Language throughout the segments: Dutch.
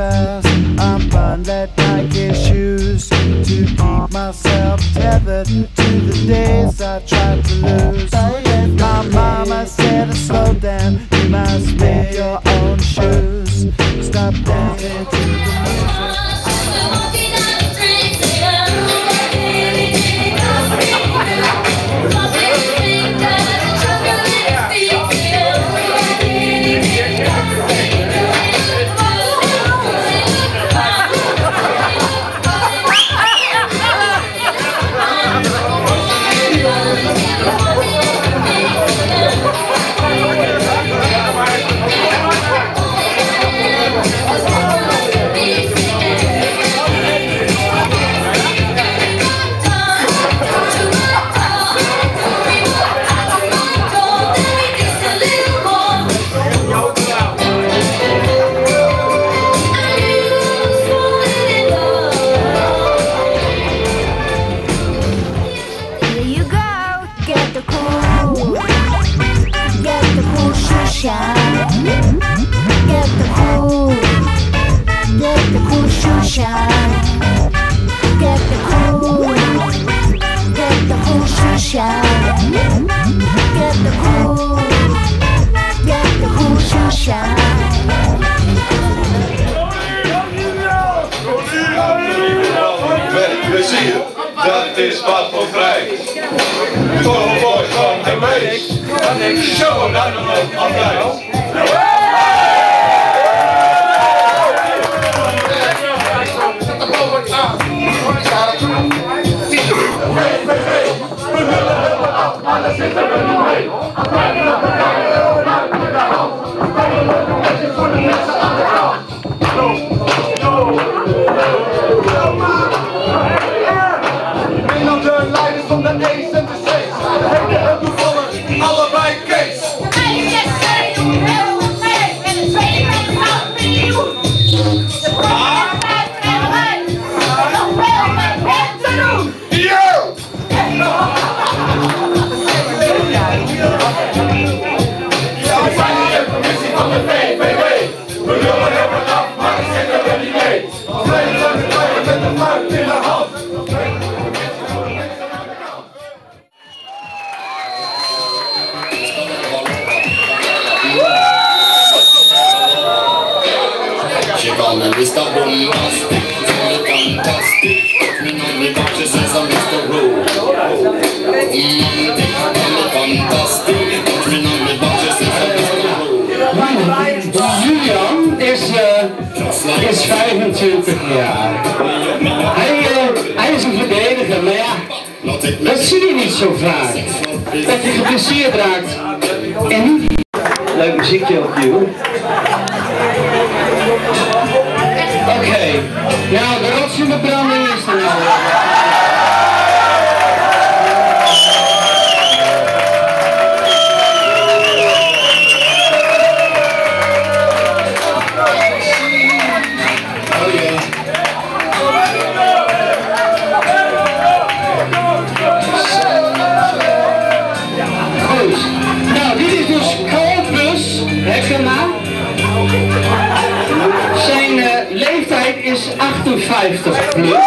is spinning too fast. I'm burned at Nike shoes to keep myself tethered to the days I tried to lose. Oh, My mama said, slow down, you must make Met plezier, dat is wat voor vrij. Voor voor van de ik show dan nog altijd. Call me Mr. Bombastic, tell me fantastic. Touch me on me back, she says I'm Mr. Romantic. Tell me fantastic, touch me on me back, she says I'm Mr. Julian is, eh, is 25 jaar. Hij, eh, hij is een verdediger, maar ja, dat zie je niet zo vaak. Dat je geblesseerd raakt. En niet... Leuk muziekje op nou de is 58 plus.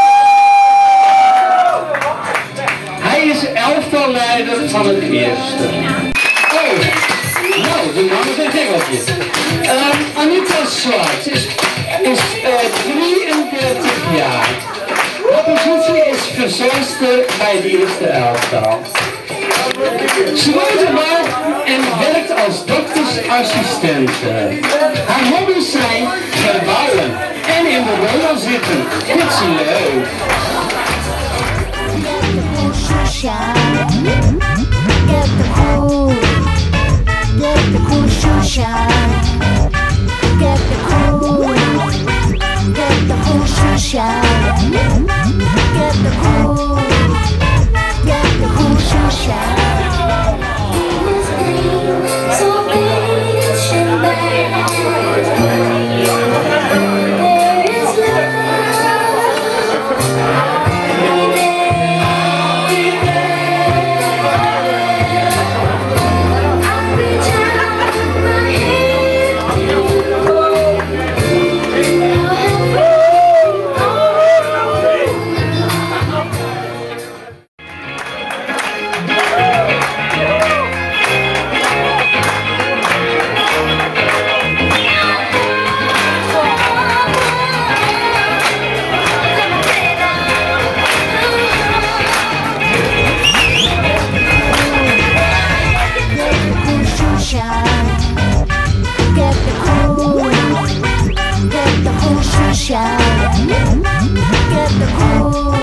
Hij is elftalleider van het eerste. Oh, nou, de man is een hengeltje. Ehm, Anita Zwart is, is eh, 33 jaar. De positie is verzorgster bij de eerste elftal. Ze woont erbij en werkt als doktersassistent. Haar hobby's zijn in de rollen zitten. Dit is leuk. Oh. cool.